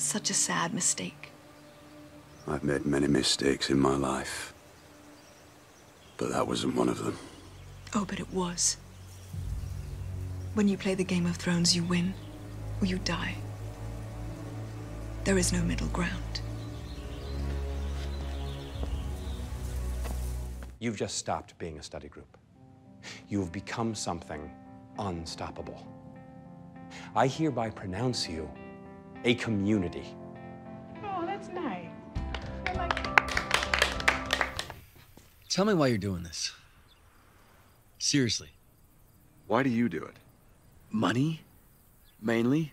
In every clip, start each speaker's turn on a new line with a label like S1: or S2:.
S1: Such a sad mistake.
S2: I've made many mistakes in my life. But that wasn't one of them.
S1: Oh, but it was. When you play the Game of Thrones, you win or you die. There is no middle ground.
S3: You've just stopped being a study group. You've become something unstoppable. I hereby pronounce you a community.
S4: Oh, that's nice. I like
S5: Tell me why you're doing this. Seriously.
S6: Why do you do it?
S5: Money? Mainly?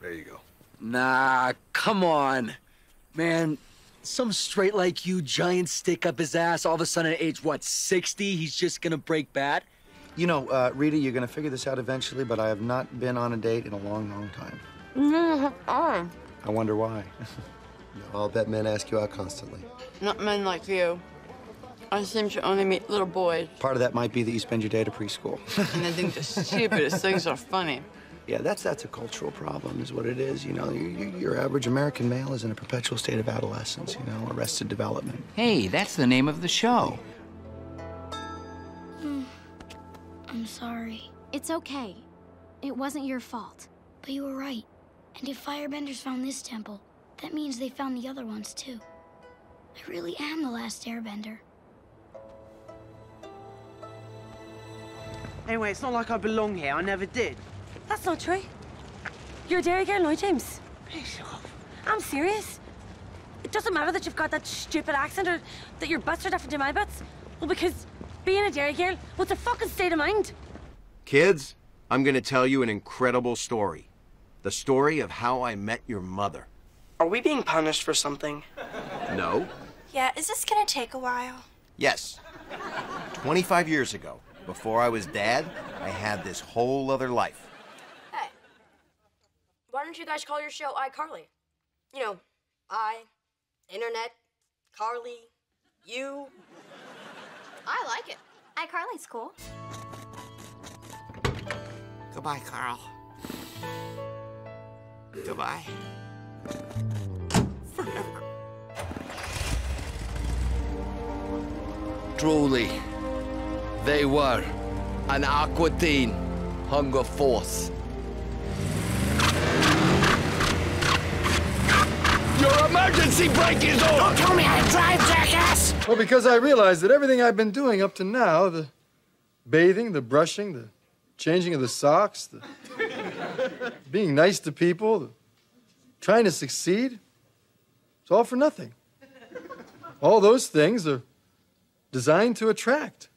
S6: There you go.
S5: Nah, come on. Man, some straight like you, giant stick up his ass, all of a sudden at age, what, 60, he's just gonna break bad?
S7: You know, uh, Rita, you're gonna figure this out eventually, but I have not been on a date in a long, long time.
S8: No, I.
S7: I wonder why.
S9: I'll bet men ask you out constantly.
S8: Not men like you. I seem to only meet little boys,
S7: Part of that might be that you spend your day at a preschool.
S8: and I think the stupidest things are funny.
S7: yeah, that's that's a cultural problem, is what it is. You know, you, you, your average American male is in a perpetual state of adolescence. You know, arrested development.
S10: Hey, that's the name of the show.
S11: I'm sorry. It's okay. It wasn't your fault. But you were right. And if firebenders found this temple, that means they found the other ones too. I really am the last airbender.
S12: Anyway, it's not like I belong here. I never did.
S13: That's not true. You're a Derry girl now, James. I'm serious. It doesn't matter that you've got that stupid accent or that your butts are different to my butts. Well, because being a Derry girl, what's a fucking state of mind?
S14: Kids, I'm gonna tell you an incredible story. The story of how I met your mother.
S15: Are we being punished for something?
S14: No?
S16: Yeah, is this gonna take a while?
S14: Yes. 25 years ago, before I was dad, I had this whole other life.
S17: Hey, why don't you guys call your show iCarly? You know, I, internet, Carly, you.
S16: I like it. iCarly's cool.
S14: Goodbye, Carl. Goodbye.
S5: Truly, they were an Aqua Teen hunger force. Your emergency brake is on! Don't
S16: tell me how to drive, jackass!
S18: Well, because I realized that everything I've been doing up to now, the bathing, the brushing, the changing of the socks, the being nice to people, trying to succeed, it's all for nothing. All those things are designed to attract.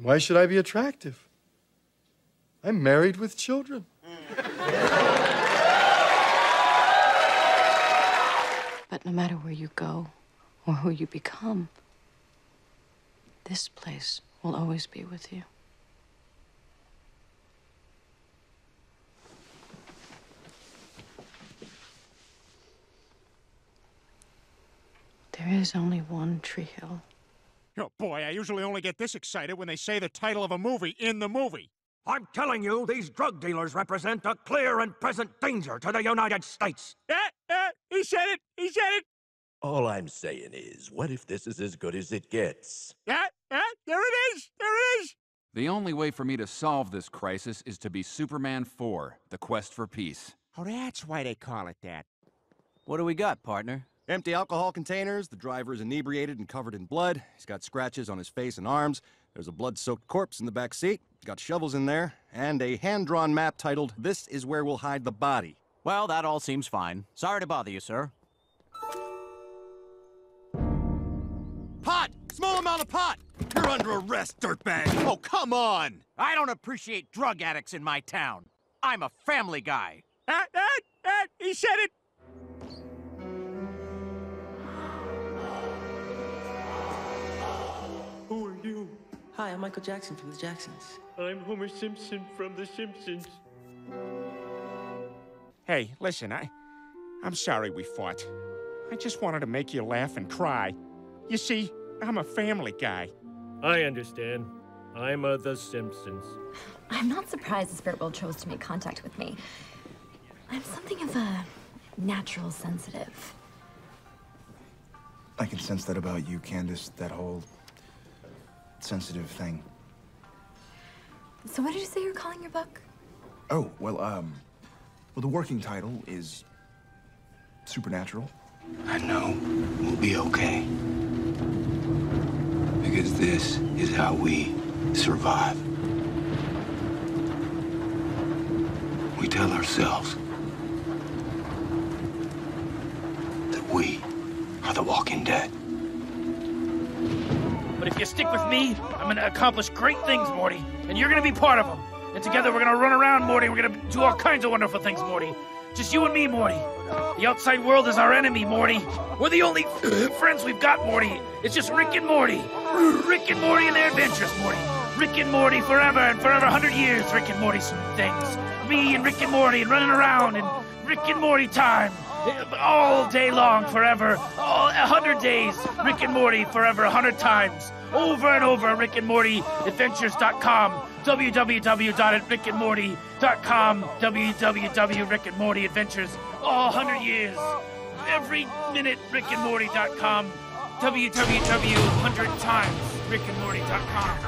S18: Why should I be attractive? I'm married with children.
S19: But no matter where you go or who you become, this place will always be with you. There is only one Tree Hill.
S20: Oh boy, I usually only get this excited when they say the title of a movie in the movie.
S21: I'm telling you, these drug dealers represent a clear and present danger to the United States.
S20: Eh, eh, he said it! He said it!
S22: All I'm saying is, what if this is as good as it gets?
S20: Eh, eh, there it is! There it is!
S23: The only way for me to solve this crisis is to be Superman 4, The Quest for Peace.
S20: Oh, that's why they call it that.
S24: What do we got, partner?
S14: Empty alcohol containers, the driver is inebriated and covered in blood. He's got scratches on his face and arms. There's a blood-soaked corpse in the back seat. Got shovels in there, and a hand-drawn map titled, This is where we'll hide the body.
S24: Well, that all seems fine. Sorry to bother you, sir.
S14: Small amount of pot! You're under arrest, dirtbag!
S24: Oh, come on! I don't appreciate drug addicts in my town. I'm a family guy.
S20: Ah, ah, ah, he said it!
S15: Who are you? Hi, I'm Michael Jackson from the Jacksons.
S25: I'm Homer Simpson from The Simpsons.
S20: Hey, listen, I... I'm sorry we fought. I just wanted to make you laugh and cry. You see, I'm a family guy.
S25: I understand. I'm a The Simpsons.
S26: I'm not surprised the spirit world chose to make contact with me. I
S27: I'm something of a natural sensitive.
S28: I can sense that about you, Candace. That whole sensitive thing.
S27: So what did you say you're calling your book?
S28: Oh, well, um, well, the working title is Supernatural.
S29: I know we'll be okay. Because this is how we survive. We tell ourselves that we are the walking dead.
S30: But if you stick with me, I'm gonna accomplish great things, Morty. And you're gonna be part of them. And together we're gonna run around, Morty. We're gonna do all kinds of wonderful things, Morty. Just you and me, Morty. The outside world is our enemy, Morty. We're the only friends we've got, Morty. It's just Rick and Morty. Rick and Morty and their adventures, Morty. Rick and Morty forever and forever, 100 years, Rick and Morty things. Me and Rick and Morty and running around and Rick and Morty time. All day long, forever. All, 100 days, Rick and Morty forever, a 100 times. Over and over, Rick and Morty Adventures.com, www.rickandmorty.com, www.rickandmortyadventures, all 100 years. Every minute, rickandmorty.com, www.100 times, rickandmorty.com.